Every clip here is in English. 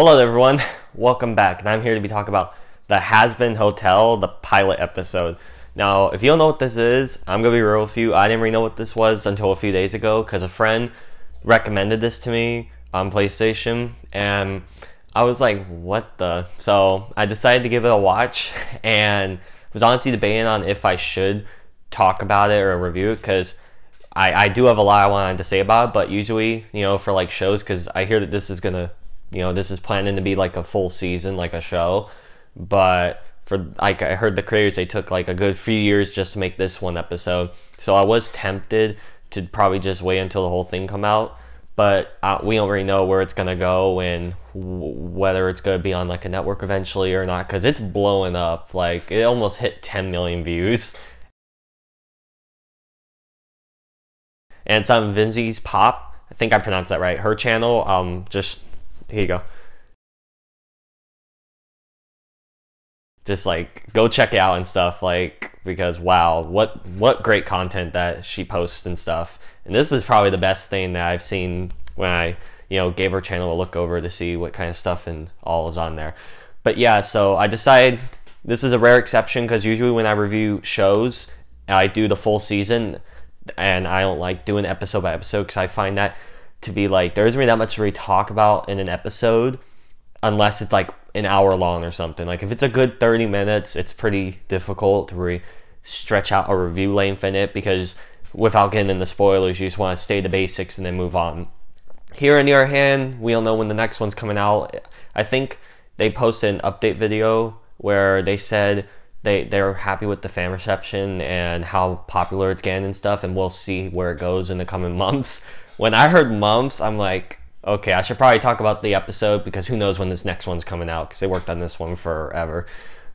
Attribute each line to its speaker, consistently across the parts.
Speaker 1: Hello, everyone. Welcome back. And I'm here to be talking about the Hazbin Hotel, the pilot episode. Now, if you don't know what this is, I'm going to be real with you. I didn't really know what this was until a few days ago because a friend recommended this to me on PlayStation. And I was like, what the? So I decided to give it a watch and was honestly debating on if I should talk about it or review it because I, I do have a lot I wanted to say about it, but usually, you know, for like shows, because I hear that this is gonna, you know, this is planning to be like a full season, like a show. But for like I heard the creators, they took like a good few years just to make this one episode. So I was tempted to probably just wait until the whole thing come out. But uh, we don't really know where it's gonna go and whether it's gonna be on like a network eventually or not, because it's blowing up. Like it almost hit 10 million views and it's on Vinzi's Pop. I think I pronounced that right. Her channel. Um, just here you go. Just like go check out and stuff. Like because wow, what what great content that she posts and stuff. And this is probably the best thing that I've seen when I you know gave her channel a look over to see what kind of stuff and all is on there. But yeah, so I decided this is a rare exception because usually when I review shows, I do the full season and I don't like doing episode by episode because I find that to be like there isn't really that much to really talk about in an episode unless it's like an hour long or something. Like if it's a good 30 minutes, it's pretty difficult to re- stretch out a review length in it because without getting into spoilers, you just want to stay the basics and then move on. Here on the other hand, we don't know when the next one's coming out. I think they posted an update video where they said they they're happy with the fan reception and how popular it's getting and stuff and we'll see where it goes in the coming months when i heard mumps, i'm like okay i should probably talk about the episode because who knows when this next one's coming out because they worked on this one forever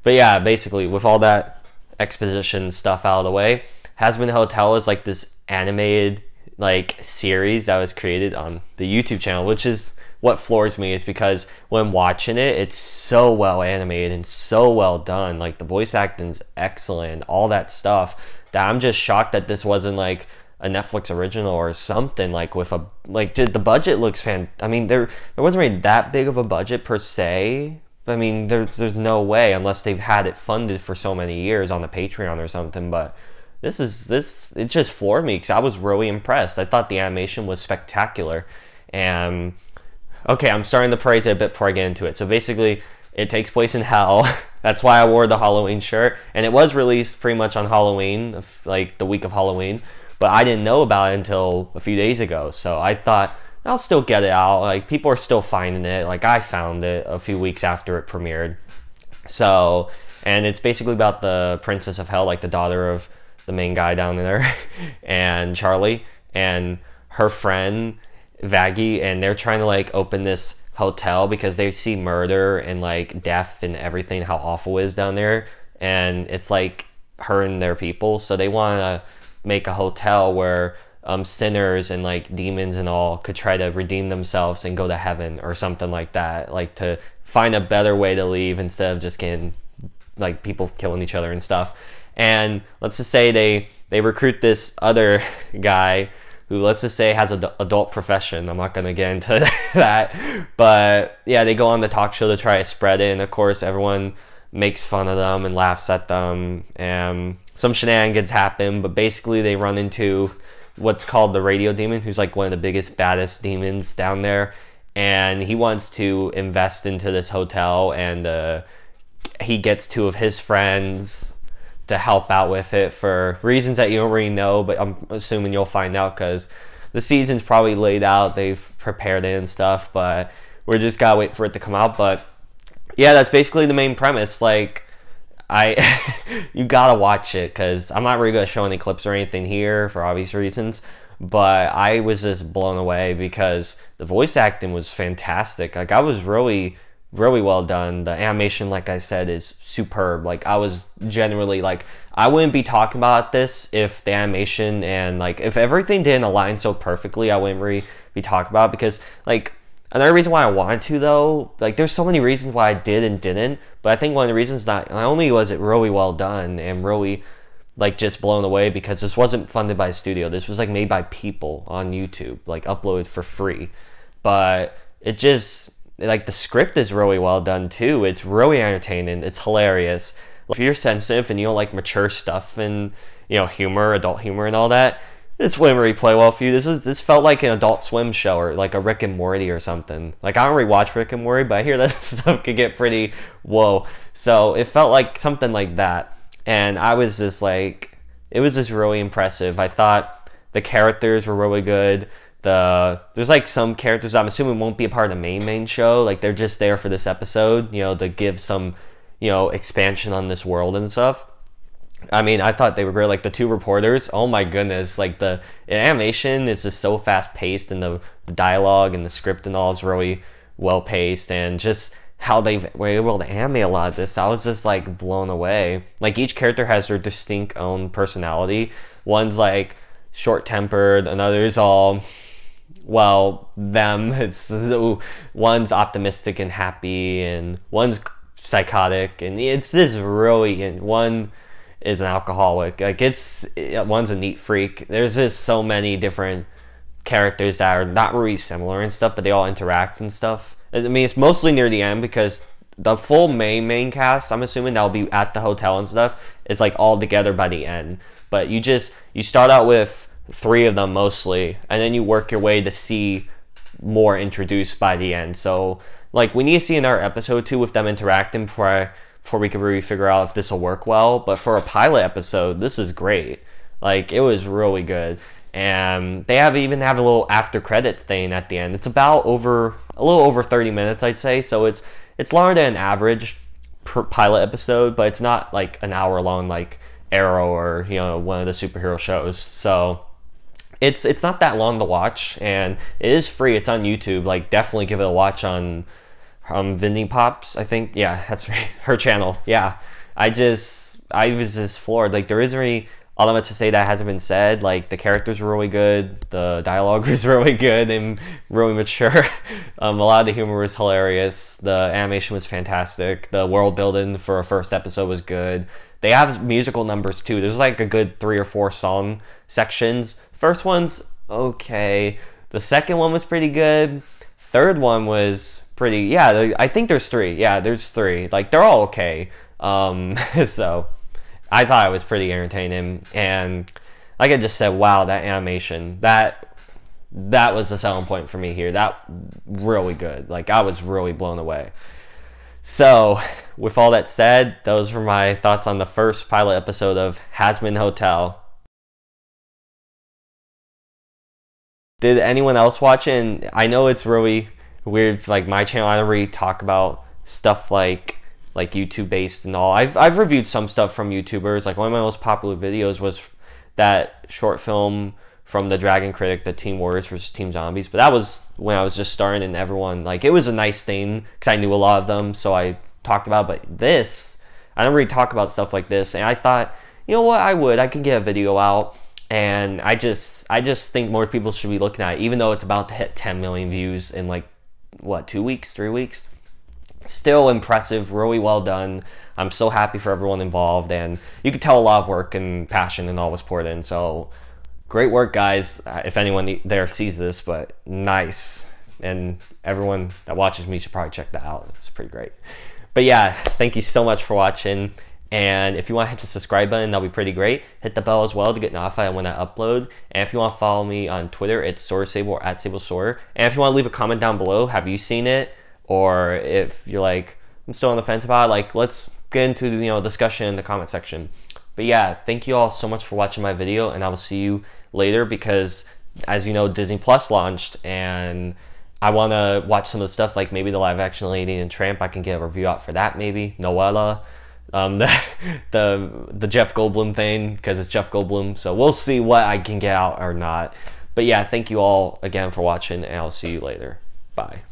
Speaker 1: but yeah basically with all that exposition stuff out of the way Hazbin Hotel is like this animated like series that was created on the youtube channel which is what floors me is because when watching it, it's so well animated and so well done. Like the voice acting's excellent, all that stuff. That I'm just shocked that this wasn't like a Netflix original or something like with a like did the budget looks fan. I mean there there wasn't really that big of a budget per se. I mean there's there's no way unless they've had it funded for so many years on the Patreon or something. But this is this it just floored me because I was really impressed. I thought the animation was spectacular and okay, I'm starting to praise it a bit before I get into it. So basically, it takes place in hell. That's why I wore the Halloween shirt, and it was released pretty much on Halloween, like the week of Halloween. But I didn't know about it until a few days ago. So I thought I'll still get it out. Like people are still finding it. Like I found it a few weeks after it premiered. So, and it's basically about the Princess of Hell, like the daughter of the main guy down there, and Charlie, and her friend Vaggie, and they're trying to like open this hotel because they see murder and like death and everything, how awful it is down there, and it's like hurting their people. So they want to make a hotel where um, sinners and like demons and all could try to redeem themselves and go to heaven or something like that. Like to find a better way to leave instead of just getting like people killing each other and stuff. And let's just say they they recruit this other guy who let's just say has an adult profession. I'm not gonna get into that, but yeah, they go on the talk show to try to spread it, and of course everyone makes fun of them and laughs at them, and some shenanigans happen. But basically, they run into what's called the radio demon, who's like one of the biggest, baddest demons down there, and he wants to invest into this hotel, and uh, he gets two of his friends to help out with it for reasons that you don't really know, but I'm assuming you'll find out because the season's probably laid out. They've prepared it and stuff, but we're just gotta wait for it to come out. But yeah, that's basically the main premise. Like, I you gotta watch it because I'm not really gonna show any clips or anything here for obvious reasons. But I was just blown away because the voice acting was fantastic. Like I was really really well done. The animation, like I said, is superb. Like I was generally like I wouldn't be talking about this if the animation and like if everything didn't align so perfectly, I wouldn't really be talking about because like another reason why I wanted to though, like there's so many reasons why I did and didn't, but I think one of the reasons not not only was it really well done and really like just blown away because this wasn't funded by a studio. This was like made by people on YouTube, like uploaded for free. But it just like the script is really well done too. It's really entertaining. It's hilarious. If you're sensitive and you don't like mature stuff and you know humor, adult humor, and all that, this wouldn't really play well for you. This is this felt like an Adult Swim show or like a Rick and Morty or something. Like I don't really watch Rick and Morty, but I hear that stuff can get pretty whoa. So it felt like something like that, and I was just like, it was just really impressive. I thought the characters were really good. The there's like some characters I'm assuming won't be a part of the main main show. Like they're just there for this episode, you know, to give some you know expansion on this world and stuff I mean, I thought they were great. Like the two reporters, oh my goodness! Like the animation is just so fast paced, and the, the dialogue and the script and all is really well paced, and just how they were able to animate a lot of this, I was just like blown away. Like each character has their distinct own personality. One's like short tempered, another's all well them. It's one's optimistic and happy, and one's psychotic, and it's this really one is an alcoholic. Like it's one's a neat freak. There's just so many different characters that are not really similar and stuff, but they all interact and stuff. I mean, it's mostly near the end because the full main main cast, I'm assuming that'll be at the hotel and stuff, is like all together by the end. But you just you start out with three of them mostly, and then you work your way to see more introduced by the end. So like we need to see another episode too with them interacting before I before we could really figure out if this will work well. But for a pilot episode, this is great. Like it was really good. And they have even have a little after credits thing at the end. It's about over a little over 30 minutes, I'd say. So it's it's longer than an average pilot episode, but it's not like an hour long like Arrow or you know one of the superhero shows. So it's it's not that long to watch, and it is free. It's on YouTube. Like definitely give it a watch on um Vending Pops, I think. Yeah, that's right. Her channel. Yeah. I just I was just floored. Like there isn't any elements to say that hasn't been said. Like the characters were really good, the dialogue was really good and really mature. um, a lot of the humor was hilarious. The animation was fantastic. The world building for a first episode was good. They have musical numbers too. There's like a good three or four song sections. First one's okay. The second one was pretty good. Third one was pretty. Yeah, I think there's three. Yeah, there's three. Like they're all okay. Um, so I thought it was pretty entertaining, and like I just said, wow, that animation that that was the selling point for me here. That really good. Like I was really blown away. So, with all that said, those were my thoughts on the first pilot episode of Hazbin Hotel. Did anyone else watch it? And I know it's really weird like my channel I don't really talk about stuff like like YouTube based and all. I've I've reviewed some stuff from YouTubers. Like one of my most popular videos was that short film from the Dragon Critic, the Team Warriors versus Team Zombies. But that was when I was just starting and everyone like it was a nice thing because I knew a lot of them, so I talked about. But this, I don't really talk about stuff like this, and I thought, you know what, I would. I could get a video out, and I just I just think more people should be looking at it, even though it's about to hit 10 million views in like what two weeks, three weeks. Still impressive, really well done. I'm so happy for everyone involved, and you could tell a lot of work and passion and all was poured in. So great work, guys. Uh, if anyone there sees this, but nice. And everyone that watches me should probably check that out. It's pretty great. But yeah, thank you so much for watching. And if you want to hit the subscribe button, that'll be pretty great. Hit the bell as well to get notified when I upload. And if you want to follow me on Twitter, it's SawyerSabol or at SabolSawyer. And if you want to leave a comment down below, have you seen it? Or if you're like, I'm still on the fence about it, like, let's get into you know discussion in the comment section. But yeah, thank you all so much for watching my video, and I will see you later because, as you know, Disney Plus launched, and I want to watch some of the stuff like maybe the live action Lady and Tramp. I can get a review out for that maybe. Noelle um, the the the Jeff Goldblum thing because it's Jeff Goldblum. So we'll see what I can get out or not. But yeah, thank you all again for watching, and I'll see you later. Bye.